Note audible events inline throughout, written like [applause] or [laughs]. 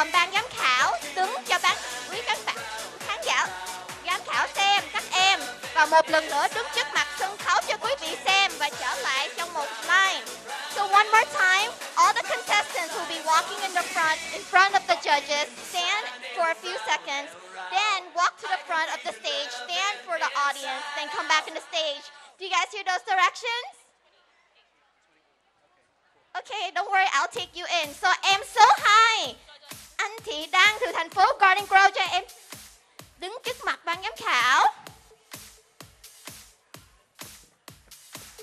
um, ban giám khảo đứng cho ban quý các bạn khán giả giám khảo xem các em và một lần nữa đứng trước mặt sân khấu cho quý vị xem và trở lại trong một line. So one more time, all the contestants will be walking in the front, in front of the judges, stand for a few seconds, then walk to the front of the stage, stand for the audience, then come back in the stage. Do you guys hear those directions? Okay, don't worry, I'll take you in. So số 2, anh chị đang từ thành phố Garden Grove cho em đứng trước mặt ban giám khảo.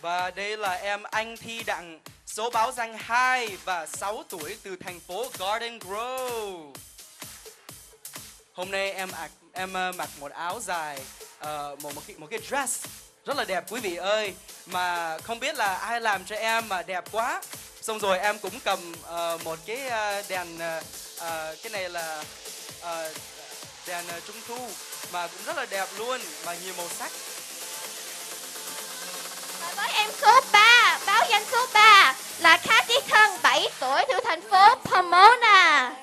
Và đây là em Anh Thi Đặng, số báo danh 2 và 6 tuổi từ thành phố Garden Grove. Hôm nay em em ờ, mặc một áo dài ờ, một một cái một cái dress rất là đẹp quý vị ơi mà không biết là ai làm cho em mà đẹp quá xong rồi em cũng cầm ờ, một cái ờ, đèn ờ, ờ, cái này là ờ, đèn ờ, trung thu mà cũng rất là đẹp luôn mà nhiều màu sắc Và với em số 3, báo danh số 3 là Cathy Thân, 7 tuổi từ thành phố Pomona.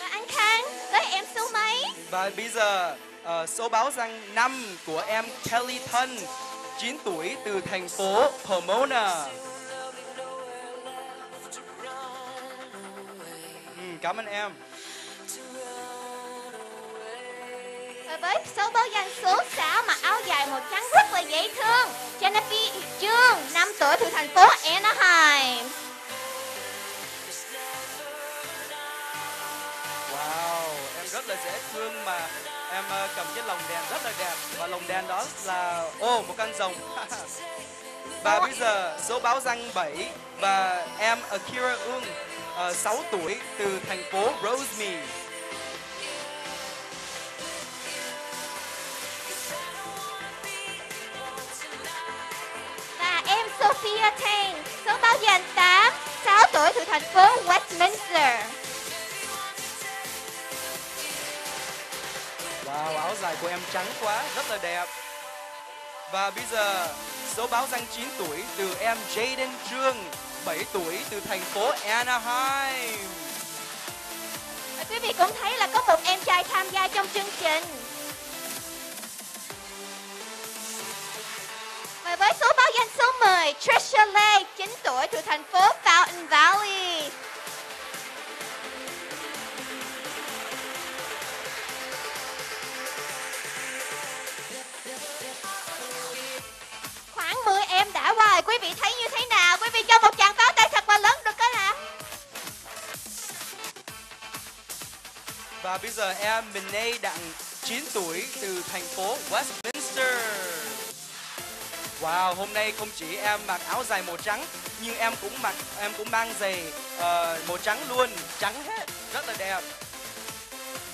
Và anh Khang, tới em số mấy? Và bây giờ ờ, số báo danh 5 của em Kelly Thân 9 tuổi từ thành phố Pomona. Ừ, cảm ơn em. Với số báo danh số 6 mặc áo dài màu trắng rất là dễ thương Jennifer Trương, 5 tuổi từ thành phố Anaheim là dễ thương mà em ờ, cầm cái lồng đèn rất là đẹp và lồng đèn đó là ô oh, một con rồng. [laughs] và bây giờ số báo danh 7 và em Akira Ung ờ, uh, 6 tuổi từ thành phố Rosemead. Và em Sophia Tang, số báo danh 8, 6 tuổi từ thành phố Westminster Wow, áo dài của em trắng quá, rất là đẹp. Và bây giờ số báo danh 9 tuổi từ em Jaden Trương, 7 tuổi từ thành phố Anaheim. Quý vị cũng thấy là có một em trai tham gia trong chương trình Và với số báo danh số 10, Trish bây giờ em Minay Đặng, 9 tuổi từ thành phố Westminster. Wow, hôm nay không chỉ em mặc áo dài màu trắng nhưng em cũng mặc em cũng mang giày uh, màu trắng luôn, trắng hết, rất là đẹp.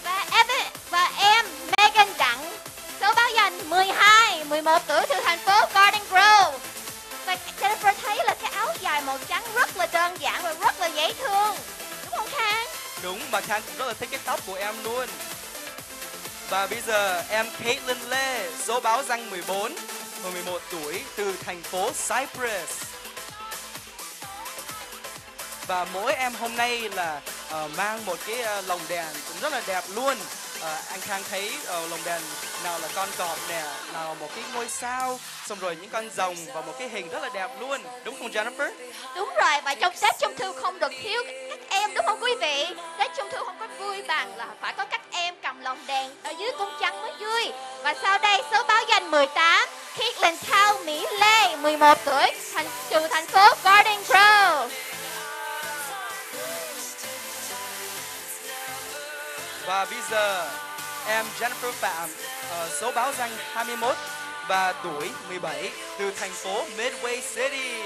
Và em và em Megan Đặng số báo danh 12, 11 tuổi từ thành phố Garden Grove. Và Jennifer thấy là cái áo dài màu trắng rất là đơn giản và rất Đúng, bà Khang cũng rất là thích cái tóc của em luôn. Và bây giờ em Caitlin Lê, số báo danh 14 và 11 tuổi từ thành phố Cyprus. Và mỗi em hôm nay là uh, mang một cái uh, lồng đèn cũng rất là đẹp luôn. Ờ, anh Khang thấy ờ, lồng đèn nào là con cọp nè, nào một cái ngôi sao, xong rồi những con rồng và một cái hình rất là đẹp luôn. Đúng không Jennifer? Đúng rồi và trong Tết Trung Thu không được thiếu các em đúng không quý vị? Tết Trung Thu không có vui bằng là phải có các em cầm lồng đèn ở dưới cung trăng mới vui. Và sau đây số báo danh 18, Caitlin Thao Mỹ Lê, 11 tuổi, thành Và bây giờ em Jennifer Phạm ờ, số báo danh 21 và tuổi 17 từ thành phố Midway City.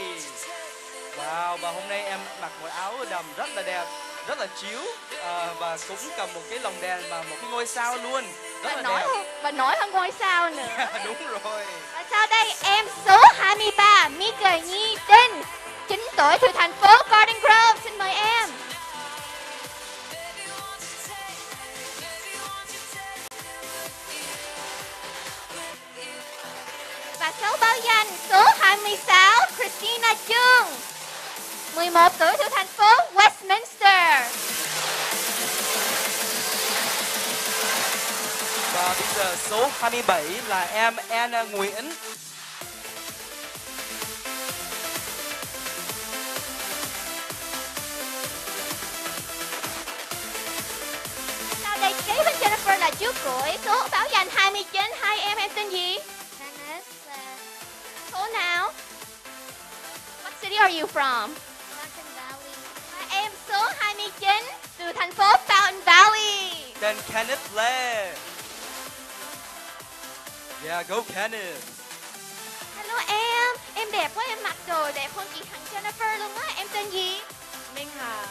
Wow, và hôm nay em mặc một áo đầm rất là đẹp, rất là chiếu ờ, và cũng cầm một cái lồng đèn và một cái ngôi sao luôn, rất Và là nổi đẹp. hơn, và nổi hơn ngôi sao nữa. [laughs] Đúng rồi. Và sau đây em số 23, Mika Nhi Tinh, 9 tuổi từ thành phố Garden Grove. Xin mời em. danh số 26 Christina Trương 11 tuổi thủ thành phố Westminster. Và bây giờ số 27 là em Anna Nguyễn. Sau đây kế bên Jennifer là trước tuổi Số báo danh 29 Hai em em tên gì? City are you from? Mountain Valley Và em số 29 từ thành phố Fountain Valley. Then Kenneth Lê. Yeah, go Kenneth. Hello em, em đẹp quá em mặc đồ đẹp hơn chị thằng Jennifer luôn á. Em tên gì? Minh Hà,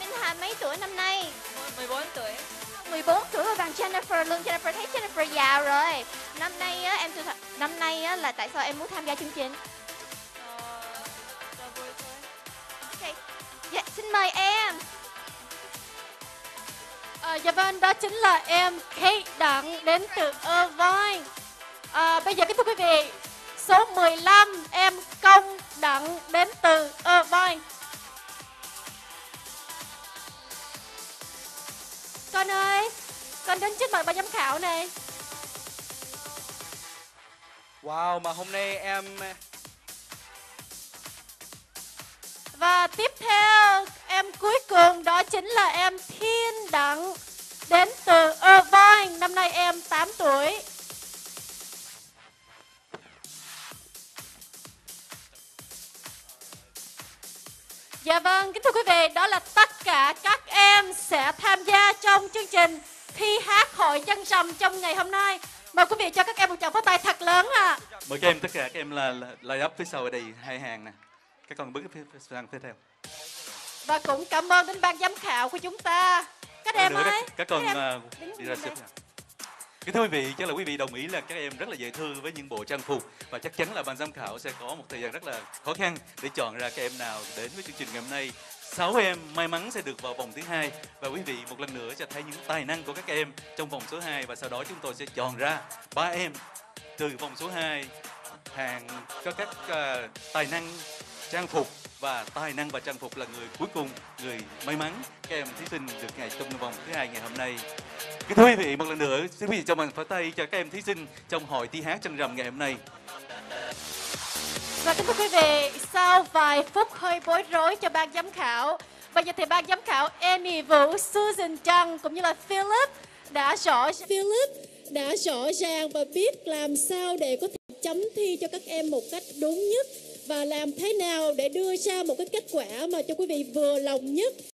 Minh Hà mấy tuổi năm nay? 14 tuổi. 14 tuổi và bằng Jennifer luôn. Jennifer thấy Jennifer già rồi. Năm nay á em từ th- năm nay á là tại sao em muốn tham gia chương trình? Dạ, xin mời em. À, dạ vâng, đó chính là em Kate Đặng đến từ Irvine. À, bây giờ kính thưa quý vị, số 15 em Công Đặng đến từ Irvine. Con ơi, con đến trước mặt ban giám khảo này. Wow, mà hôm nay em tiếp theo, em cuối cùng đó chính là em Thiên Đặng đến từ Irvine. Năm nay em 8 tuổi. Dạ vâng, kính thưa quý vị, đó là tất cả các em sẽ tham gia trong chương trình thi hát hội dân sầm trong ngày hôm nay. Mời quý vị cho các em một tràng pháo tay thật lớn ạ. mời các em tất cả các em là là line up phía sau ở đây hai hàng nè các con bước phía, phía sang theo và cũng cảm ơn đến ban giám khảo của chúng ta. Các em ơi, các, các con em à, đi ra xếp nào. Kính thưa quý vị, chắc là quý vị đồng ý là các em rất là dễ thương với những bộ trang phục và chắc chắn là ban giám khảo sẽ có một thời gian rất là khó khăn để chọn ra các em nào đến với chương trình ngày hôm nay. 6 em may mắn sẽ được vào vòng thứ hai và quý vị một lần nữa sẽ thấy những tài năng của các em trong vòng số 2 và sau đó chúng tôi sẽ chọn ra ba em từ vòng số 2 hàng có các à, tài năng trang phục và tài năng và trang phục là người cuối cùng người may mắn các em thí sinh được ngày trong vòng thứ hai ngày hôm nay. Kính thưa quý vị một lần nữa xin quý vị cho bằng pháo tay cho các em thí sinh trong hội thi hát chân rằm ngày hôm nay. Và kính thưa quý vị, sau vài phút hơi bối rối cho ban giám khảo, bây giờ thì ban giám khảo Amy Vũ, Susan Trăng cũng như là Philip đã rõ Philip đã rõ ràng và biết làm sao để có thể chấm thi cho các em một cách đúng nhất và làm thế nào để đưa ra một cái kết quả mà cho quý vị vừa lòng nhất?